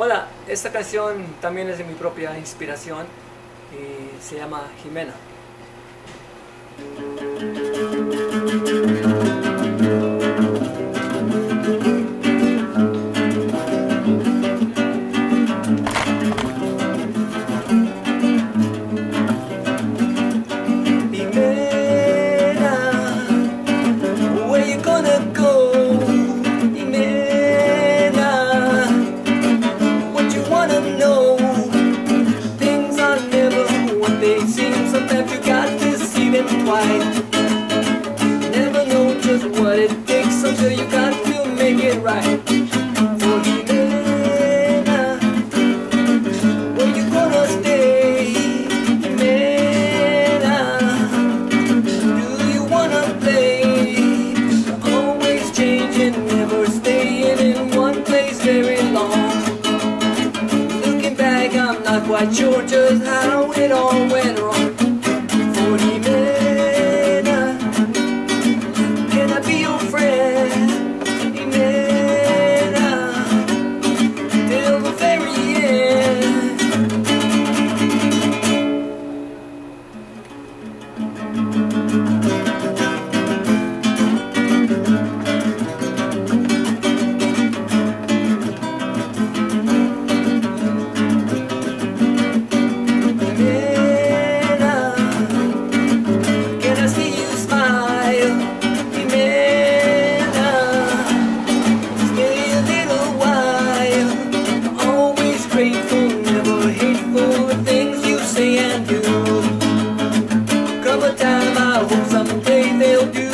Hola, esta canción también es de mi propia inspiración y se llama Jimena. Until you got to make it right. So where you gonna stay? Do you wanna play? Always changing, never staying in one place very long. Looking back, I'm not quite sure just how meu Deus.